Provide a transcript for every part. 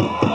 Oh!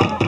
Oh!